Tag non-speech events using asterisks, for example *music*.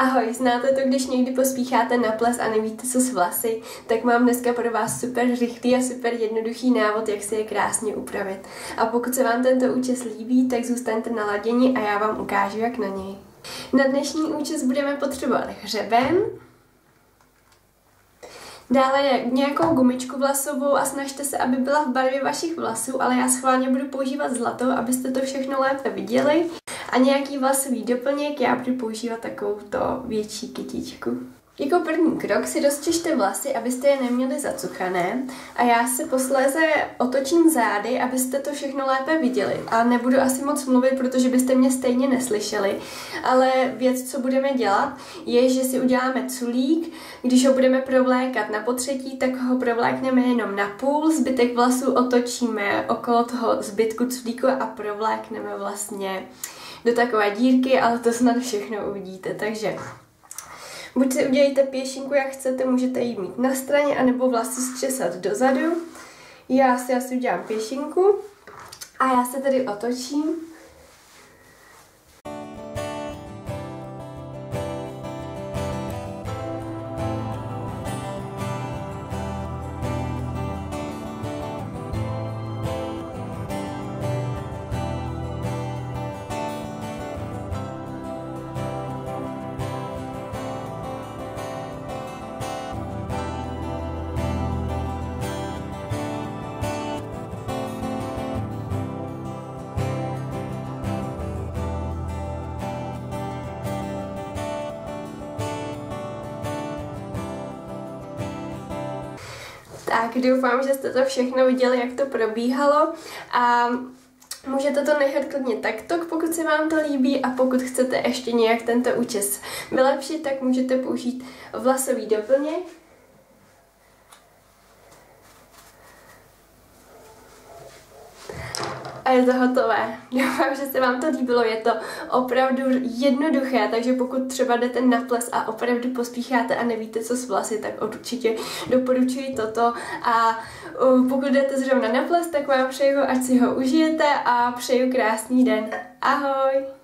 Ahoj, znáte to, když někdy pospícháte na ples a nevíte, co s vlasy? Tak mám dneska pro vás super rychlý a super jednoduchý návod, jak si je krásně upravit. A pokud se vám tento účes líbí, tak zůstaňte na ladění a já vám ukážu, jak na něj. Na dnešní účes budeme potřebovat hřeben, Dále nějakou gumičku vlasovou a snažte se, aby byla v barvě vašich vlasů, ale já schválně budu používat zlato, abyste to všechno lépe viděli. A nějaký vlasový doplněk, já budu používat takovou to větší kytičku. Jako první krok si rozčište vlasy, abyste je neměli zacuchané a já se posléze otočím zády, abyste to všechno lépe viděli. A nebudu asi moc mluvit, protože byste mě stejně neslyšeli, ale věc, co budeme dělat, je, že si uděláme culík, když ho budeme provlékat na potřetí, tak ho provlékneme jenom na půl, zbytek vlasů otočíme okolo toho zbytku culíku a provlékneme vlastně do takové dírky, ale to snad všechno uvidíte, takže Buď si udělejte pěšinku, jak chcete, můžete ji mít na straně, anebo vlasy zčesat dozadu. Já si asi udělám pěšinku a já se tady otočím Tak doufám, že jste to všechno viděli, jak to probíhalo. A Můžete to nechat klidně takto, pokud se vám to líbí a pokud chcete ještě nějak tento účes vylepšit, tak můžete použít vlasový doplněk a je to hotové. *laughs* Doufám, že se vám to líbilo, je to opravdu jednoduché, takže pokud třeba jdete na ples a opravdu pospícháte a nevíte, co s vlasy, tak určitě doporučuji toto a pokud jdete zrovna na ples, tak vám přeju, ať si ho užijete a přeju krásný den. Ahoj!